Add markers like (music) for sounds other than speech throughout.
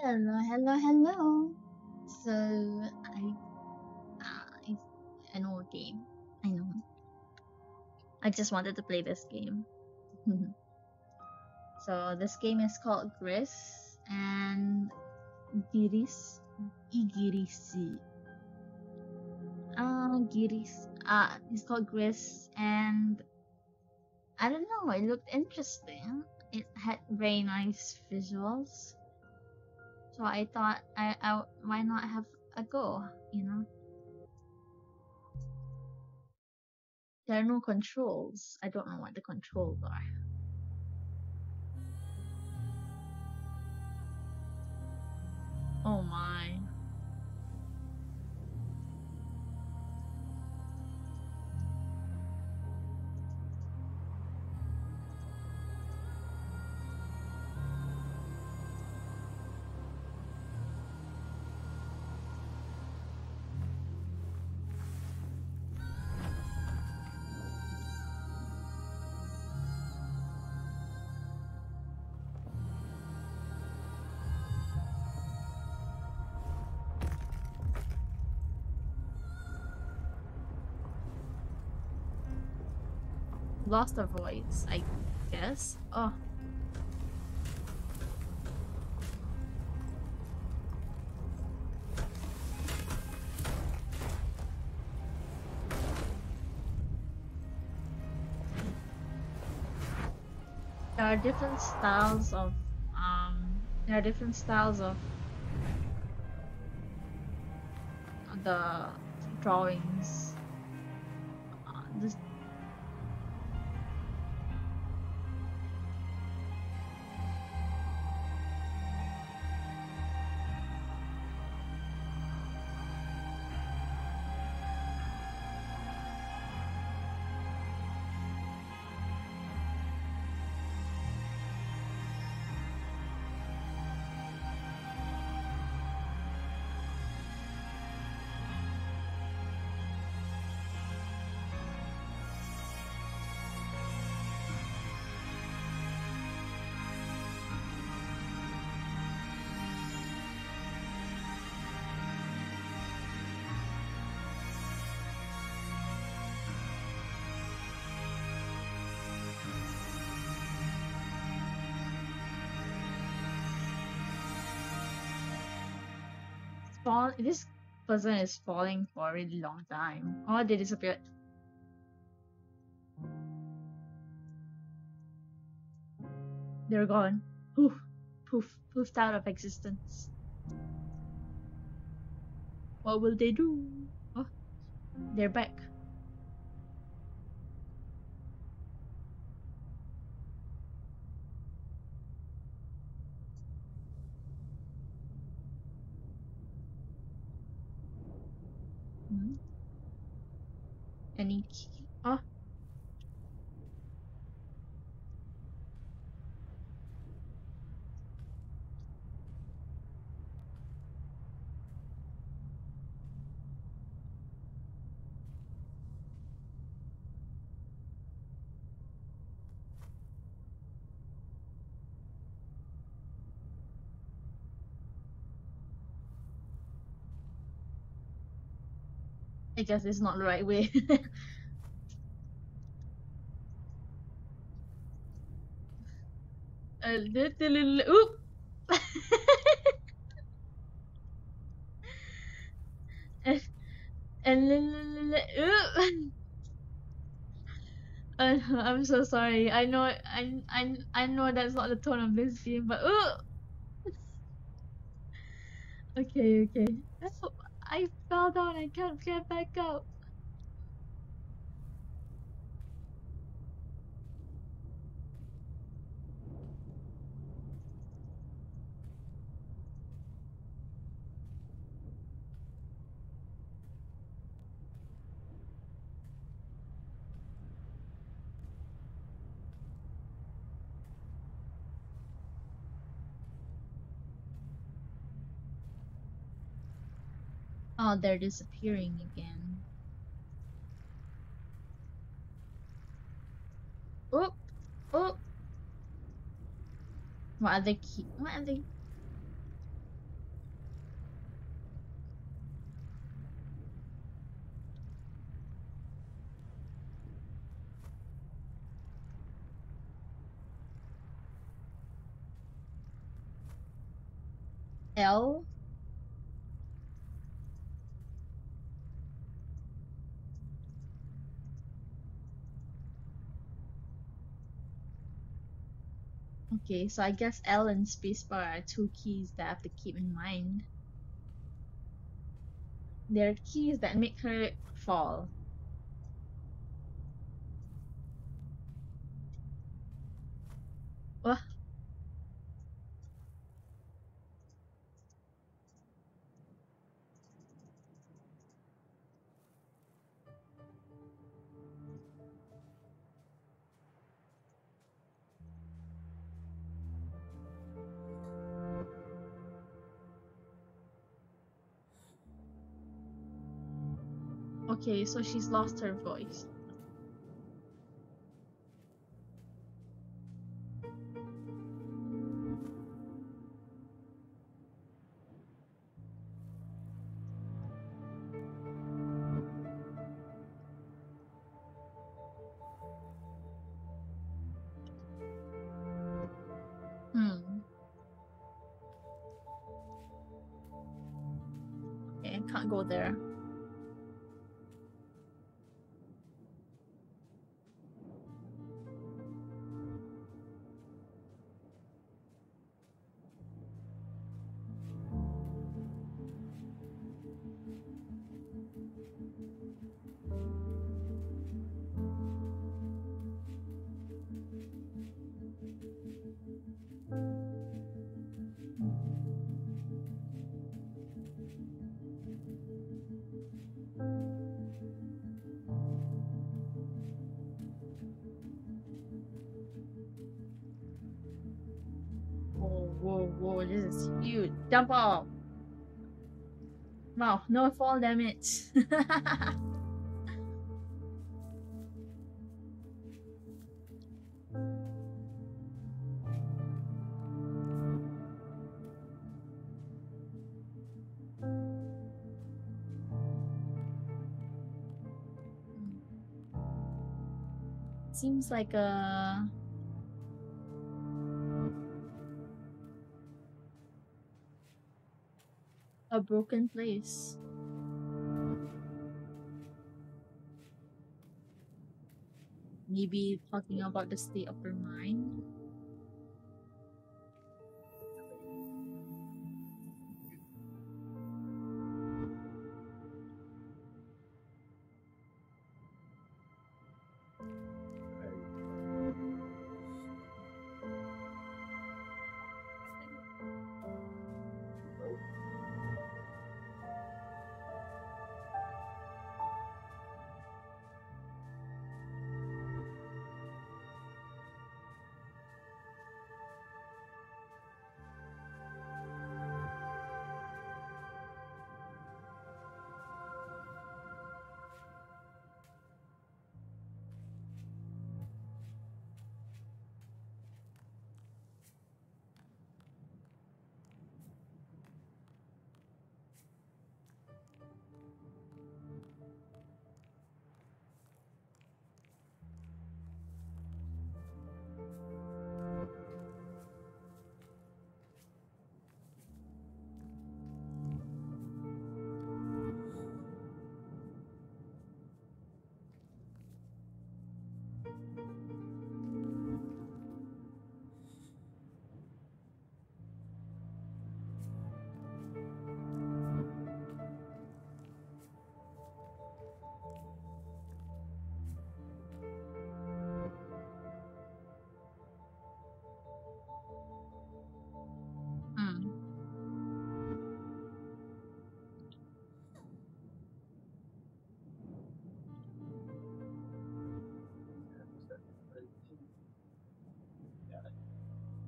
Hello, hello, hello. So I, uh, it's an old game. I know. I just wanted to play this game. (laughs) so this game is called Gris and Giris Igirisi. Uh, Giris. Uh, it's called Gris and I don't know. It looked interesting. It had very nice visuals. So I thought, I, I why not have a go, you know? There are no controls. I don't know what the controls are. Oh my. Lost her voice, I guess. Oh. There are different styles of um there are different styles of the drawings. Fall this person is falling for a really long time. Oh, they disappeared. They're gone. Poof, poof, poofed out of existence. What will they do? Oh, they're back. Any I guess it's not the right way. (laughs) A little, oop. (laughs) oop. (laughs) I'm so sorry. I know, I, I, I know that's not the tone of this game, but oop. Okay, okay. I fell down. I can't get back up. Oh, they're disappearing again. Oop, oop. What are they? Key what are they? L Okay, so I guess L and spacebar are two keys that I have to keep in mind. They're keys that make her fall. What? Okay, so she's lost her voice. Hmm. Can't go there. Jump off! Wow, no fall damage. (laughs) Seems like a broken place. Maybe talking about the state of her mind.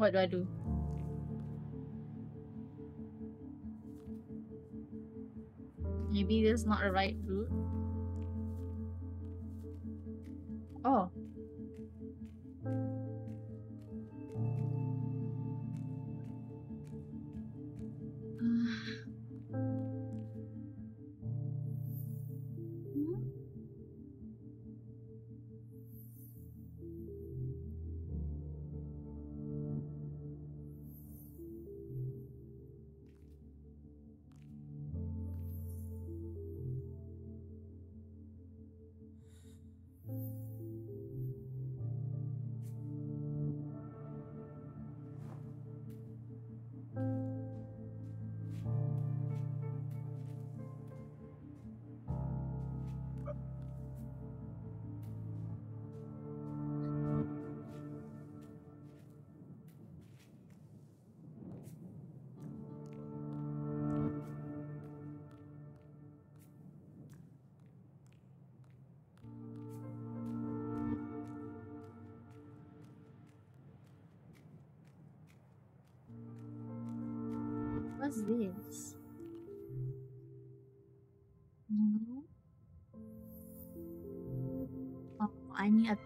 What do I do? Maybe this is not the right route.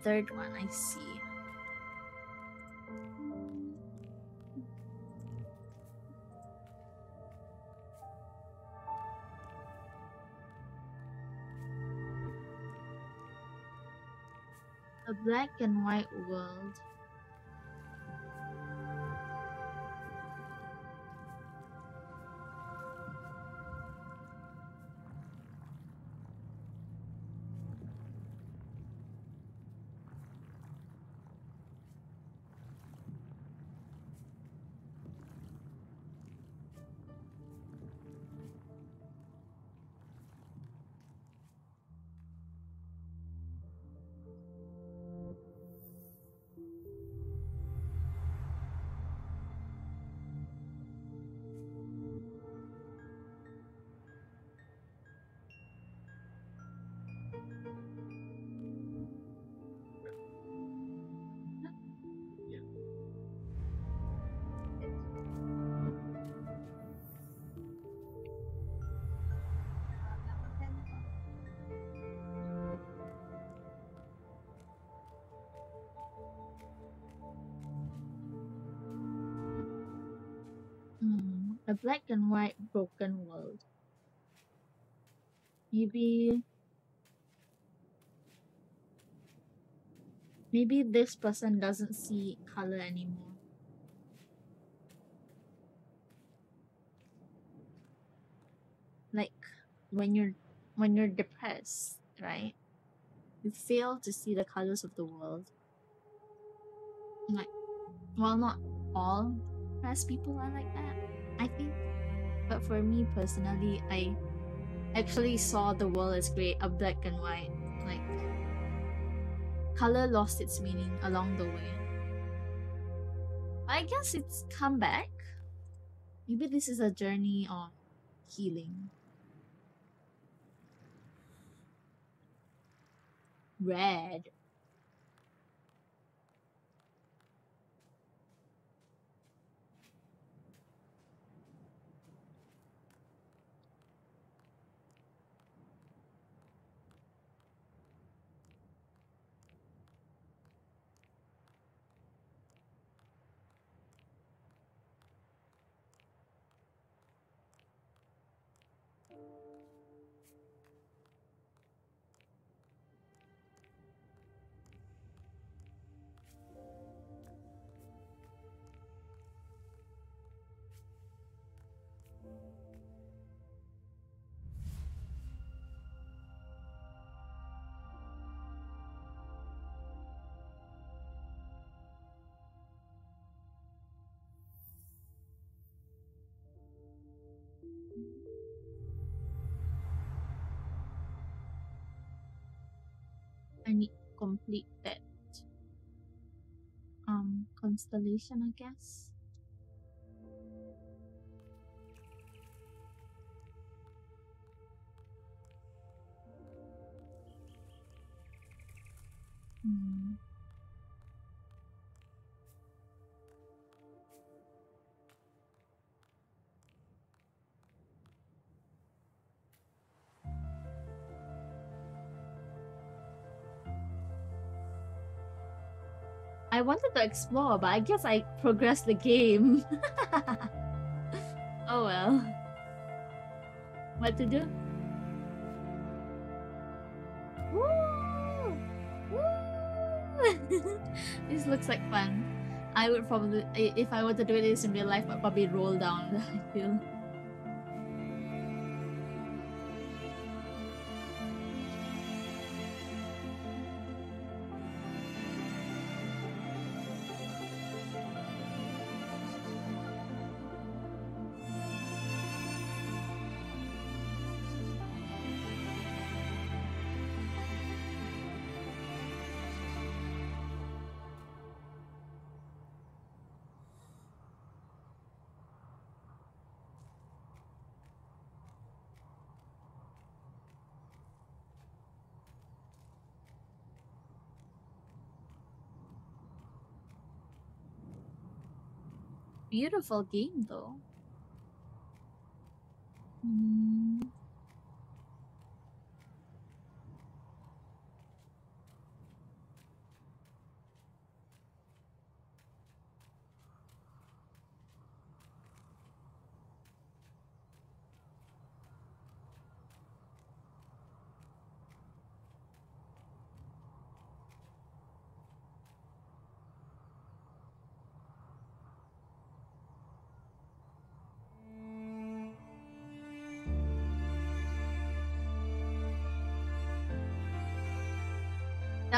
Third one. I see. A black and white world. Black and white broken world. Maybe maybe this person doesn't see color anymore. Like when you're when you're depressed, right? You fail to see the colors of the world. Like well not all depressed people are like that, I think. But for me personally, I actually saw the world as gray, a black and white. Like color lost its meaning along the way. I guess it's come back. Maybe this is a journey of healing. Red. I need to complete that um constellation I guess. I wanted to explore, but I guess I progressed the game. (laughs) oh well. What to do? Woo! Woo! (laughs) this looks like fun. I would probably, if I were to do this in real life, I'd probably roll down. (laughs) I feel. beautiful game though. Mm.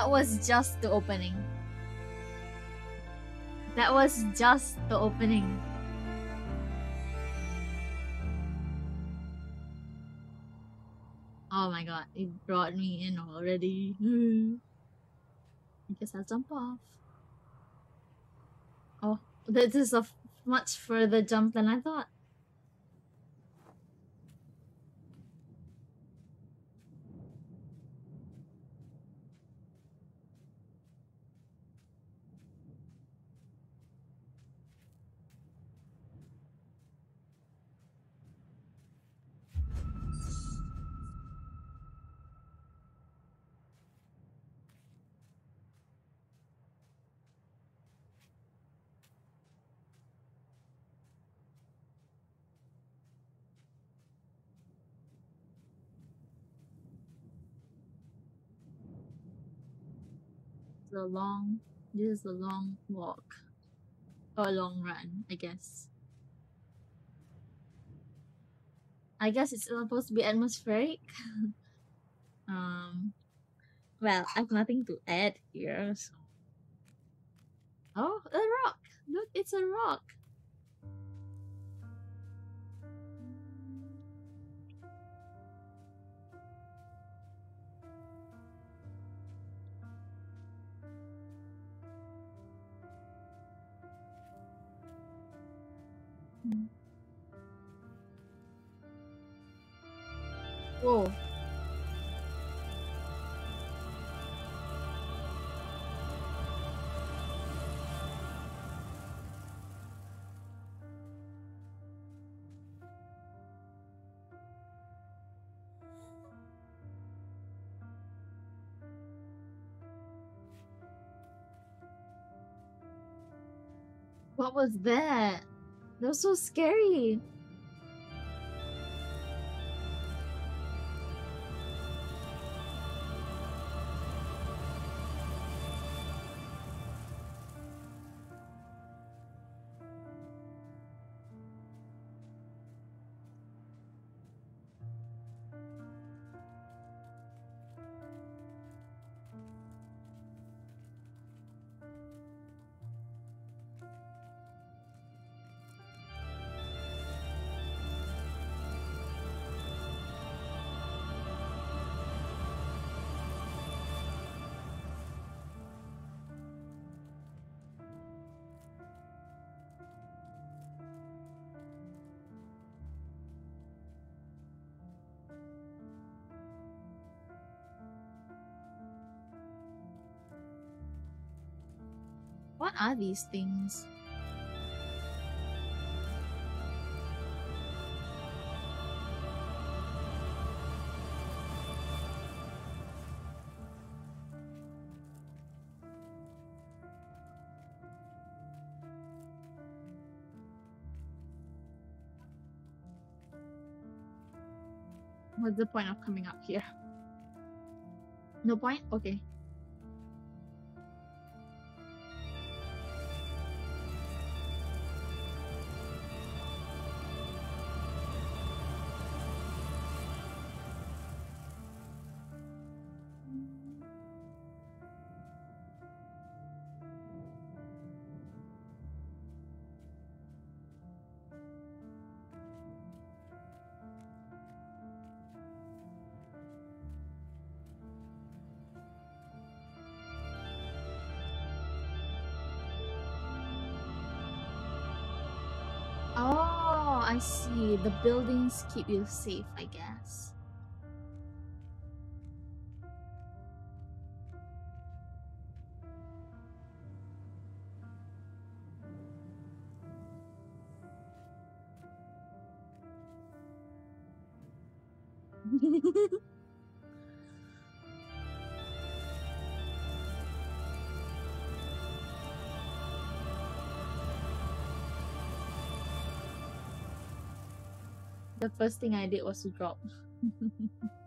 That was just the opening. That was just the opening. Oh my god, it brought me in already. (sighs) I guess I'll jump off. Oh, this is a much further jump than I thought. The long, this is a long walk. Or a long run, I guess. I guess it's supposed to be atmospheric. (laughs) um, well, I have nothing to add here. So. Oh, a rock! Look, it's a rock. Was that? That was so scary. What are these things? What's the point of coming up here? No point? Okay. See. The buildings keep you safe, I guess. (laughs) the first thing I did was to drop. (laughs)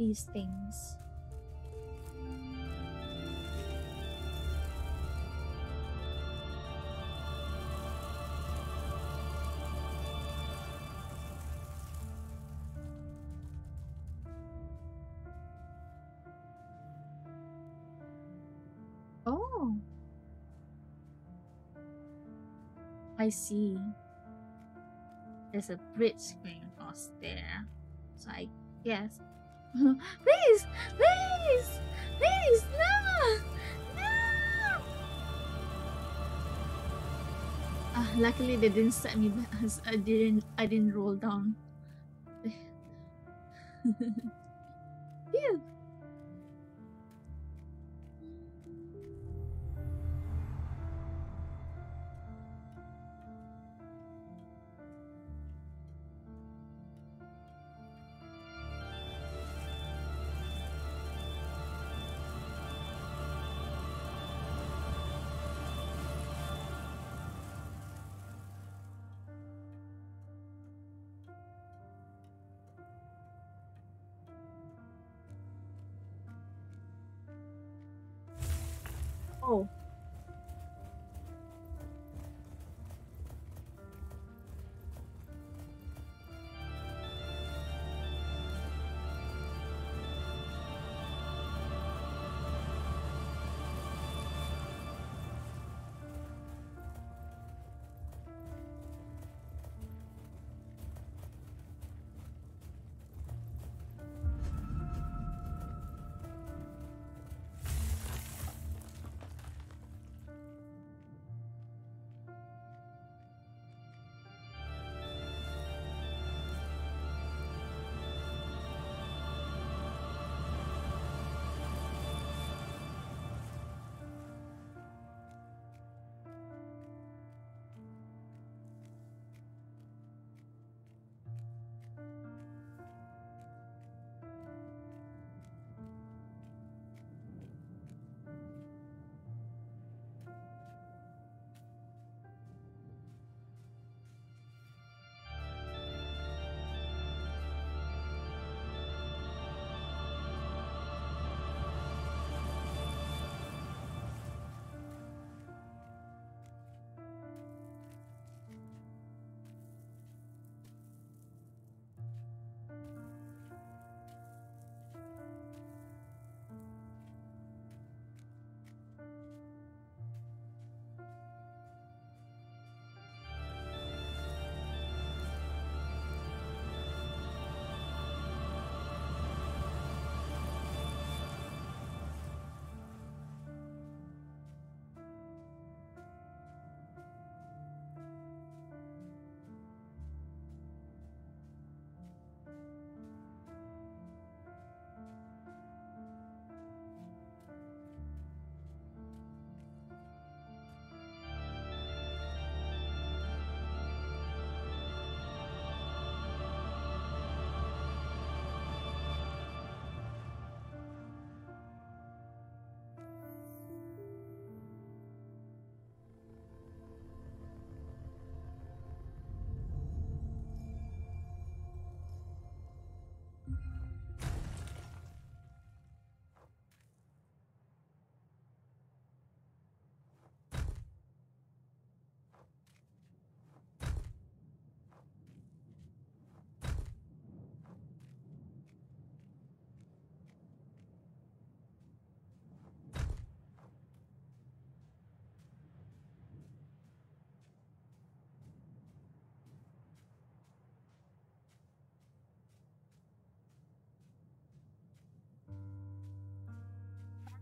these things? Oh. I see. There's a bridge going across there. So I guess (laughs) please, please, please, no, no. Uh, luckily, they didn't set me back. I didn't. I didn't roll down. (laughs) Phew.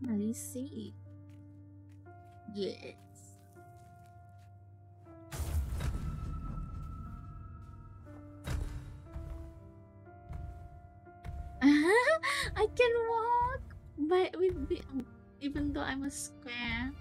Finally see. Yes. (laughs) I can walk, but with the, even though I'm a square.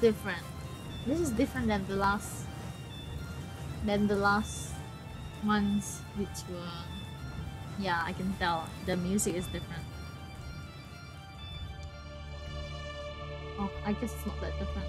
Different. This is different than the last than the last ones which were yeah, I can tell the music is different. Oh, I guess it's not that different.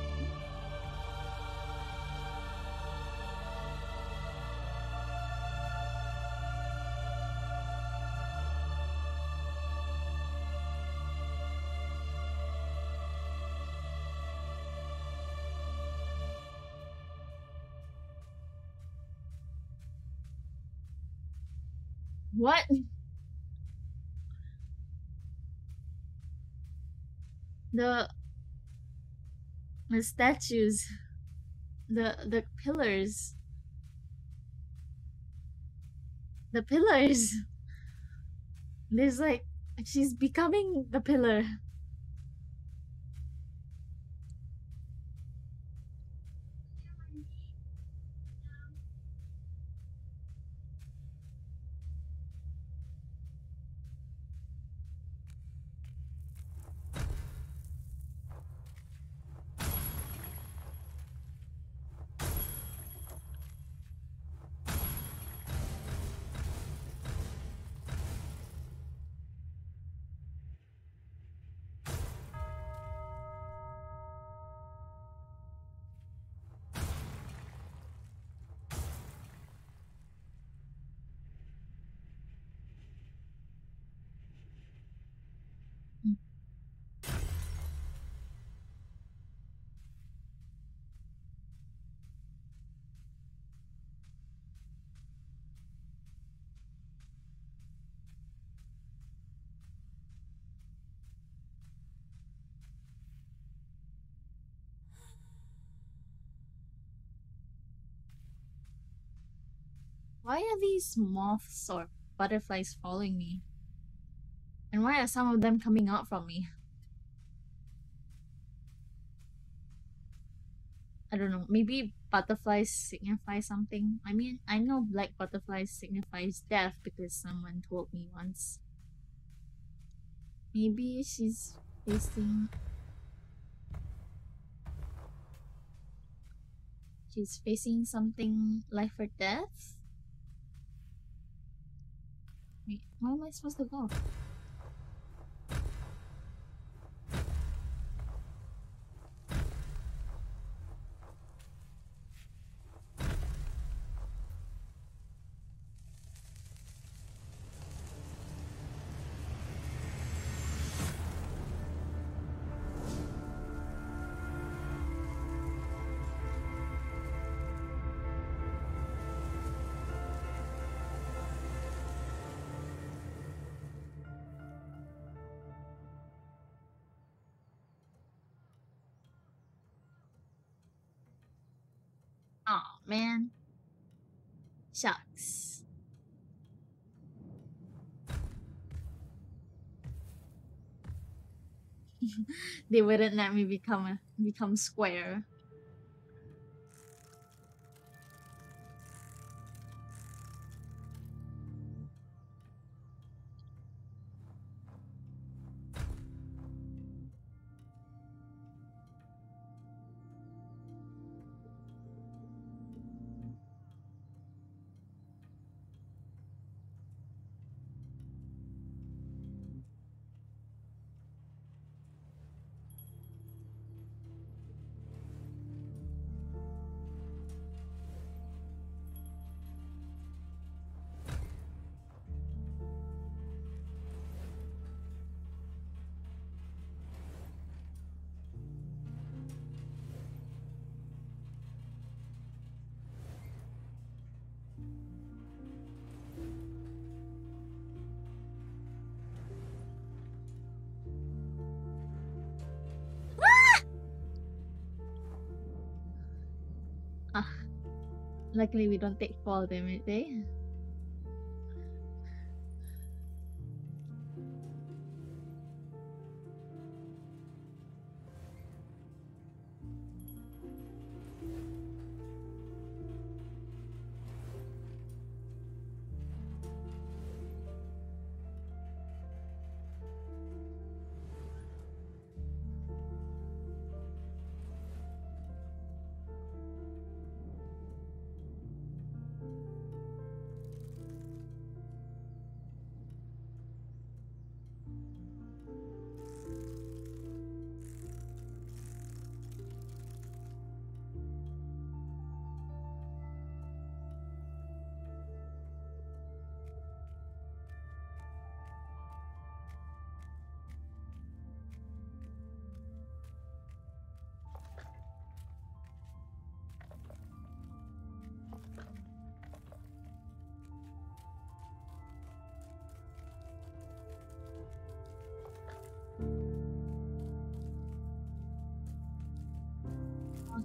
The the statues, the the pillars, the pillars. There's like she's becoming the pillar. Why are these moths or butterflies following me? And why are some of them coming out from me? I don't know. Maybe butterflies signify something. I mean, I know black butterflies signifies death because someone told me once. Maybe she's facing. She's facing something life or death? Wait, where am I supposed to go? Oh, man. Shucks. (laughs) they wouldn't let me become a, become square. Ah, luckily we don't take fall damage, eh?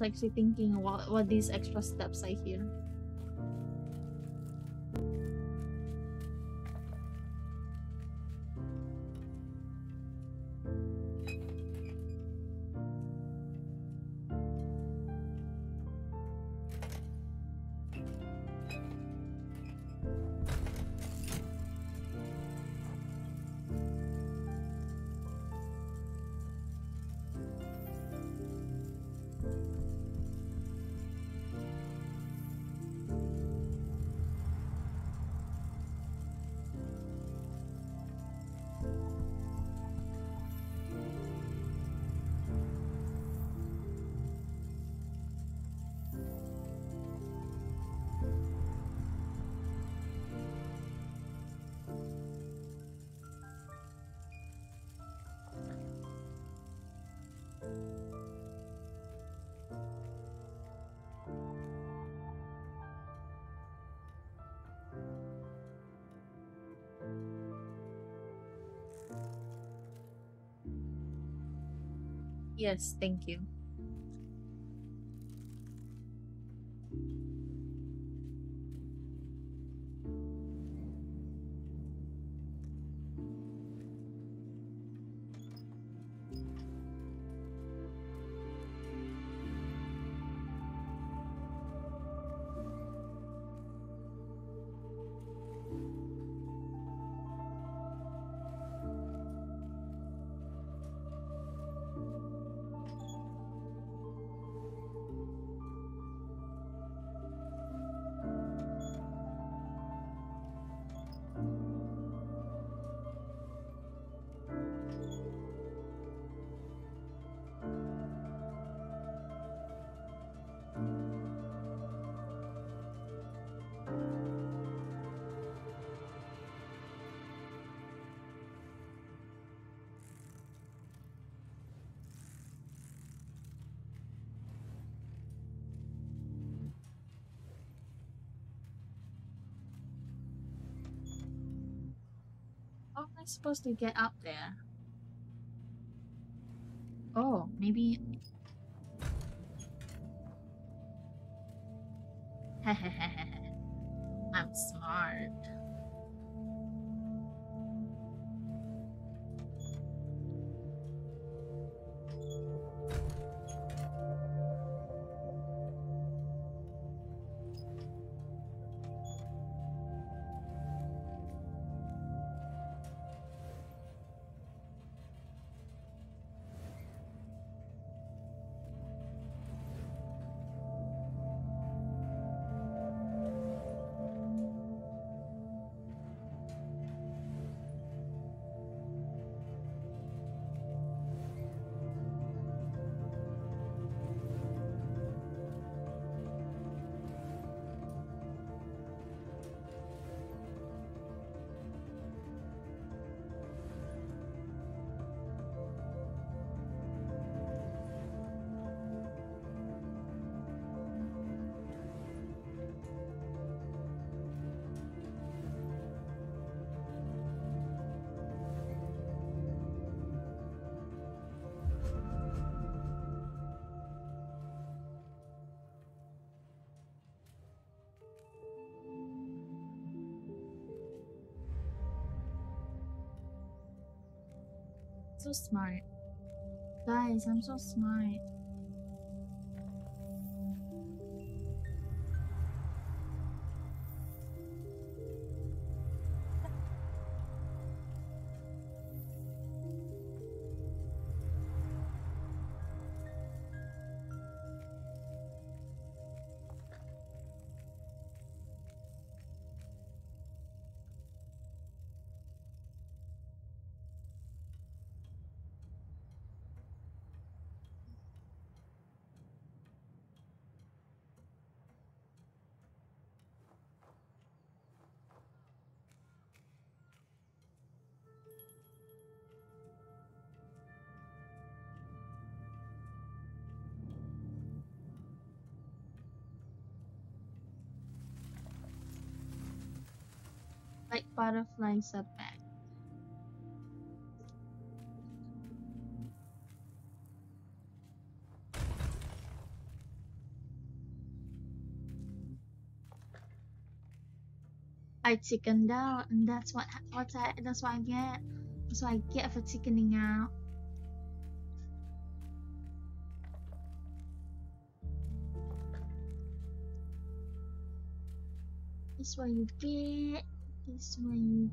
Actually thinking what what these extra steps I hear. Yes, thank you. Supposed to get up there? Oh, maybe. So smart. Guys, I'm so smart. Like butterflies at back. I chickened out, and that's what what's I that's what I get. That's what I get for chickening out. That's what you get. That's what you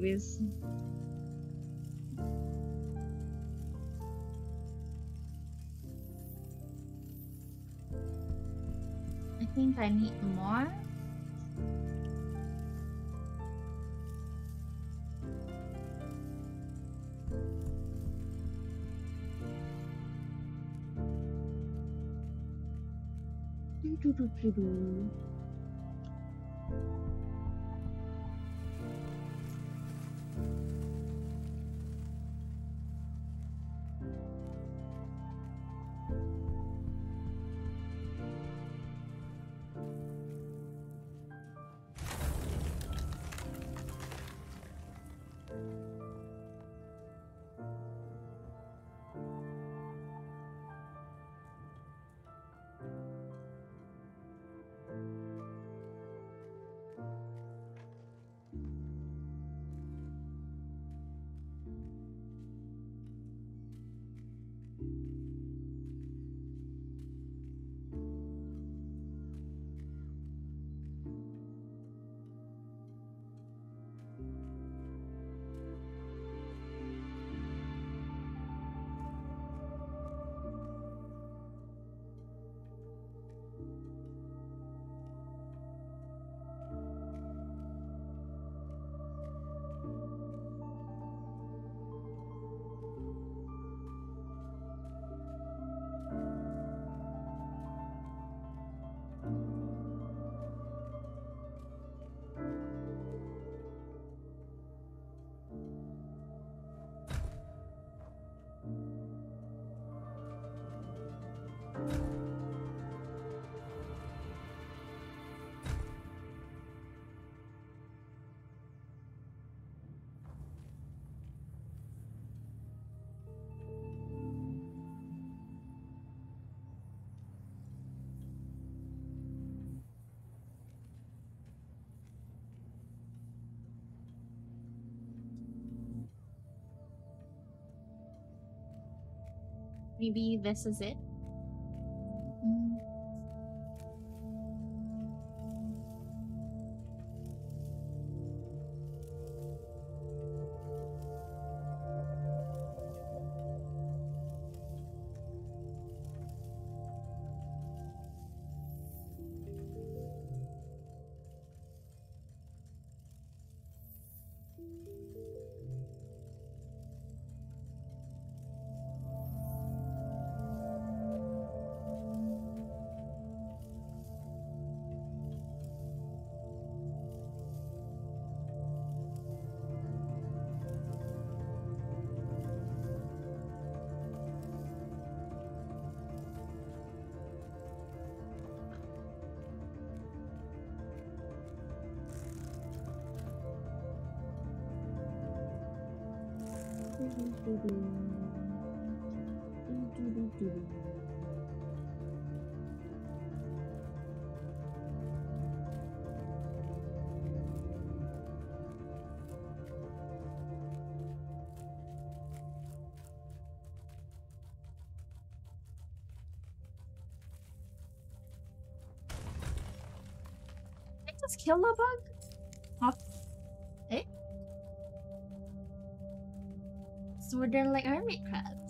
But. I think I need more. Do, do, do, do, do. Maybe this is it. Just kill the bug? They're like hermit crabs.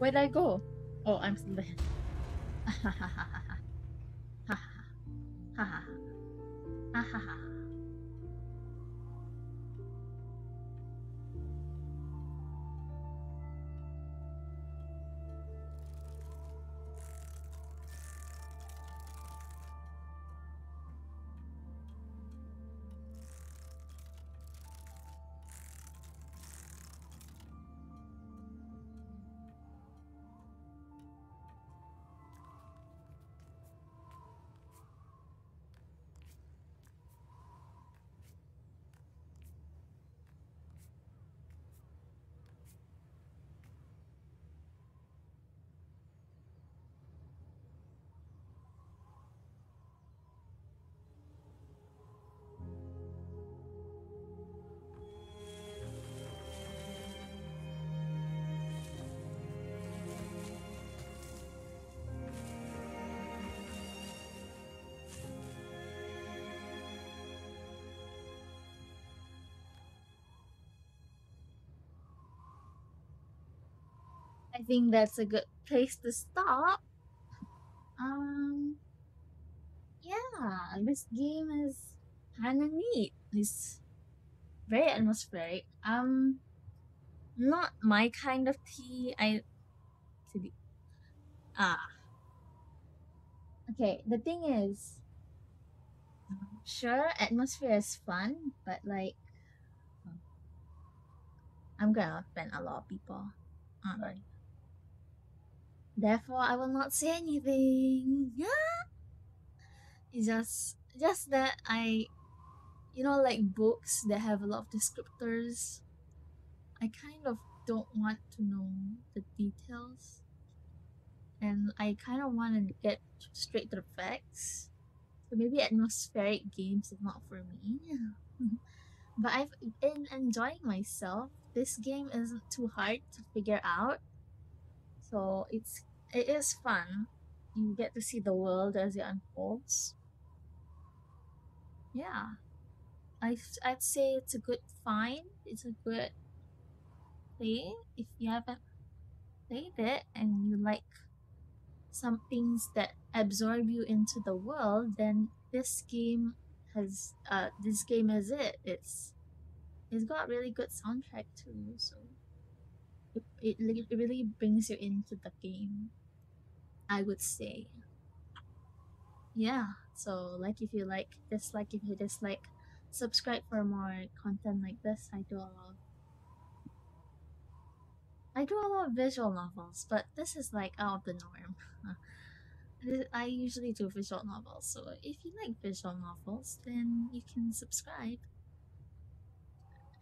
Where'd I go? Oh, I'm still there. (laughs) I think that's a good place to stop. Um, yeah, this game is kind of neat. It's very atmospheric. Um, not my kind of tea. I to be ah. Okay, the thing is, sure, atmosphere is fun, but like, I'm gonna offend a lot of people. Alright. Therefore, I will not say anything. Yeah. It's just, just that I, you know, like books that have a lot of descriptors. I kind of don't want to know the details, and I kind of want to get straight to the facts. So maybe atmospheric games is not for me. (laughs) but I've been enjoying myself. This game isn't too hard to figure out. So it's it is fun. You get to see the world as it unfolds. Yeah. I I'd say it's a good find. It's a good play if you haven't played it and you like some things that absorb you into the world, then this game has uh this game is it. It's it's got really good soundtrack too, so it, it, really brings you into the game. I would say. Yeah. So like if you like dislike if you dislike subscribe for more content like this. I do a lot I do a lot of visual novels, but this is like out of the norm. (laughs) I usually do visual novels, so if you like visual novels, then you can subscribe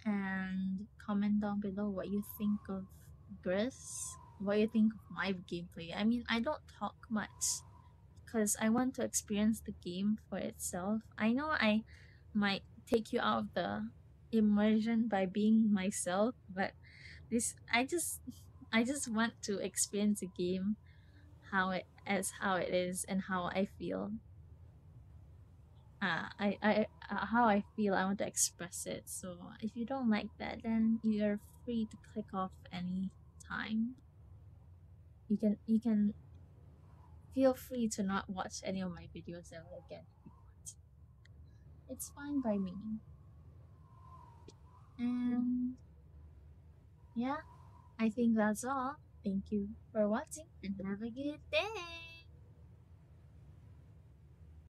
and comment down below what you think of Gris, what you think of my gameplay. I mean, I don't talk much because I want to experience the game for itself. I know I might take you out of the immersion by being myself, but this I just I just want to experience the game how it as how it is and how I feel. Uh, I, I uh, how I feel I want to express it. So if you don't like that, then you're free to click off any time. You can you can feel free to not watch any of my videos ever again if you want. It's fine by me. And yeah, I think that's all. Thank you for watching and have a good day.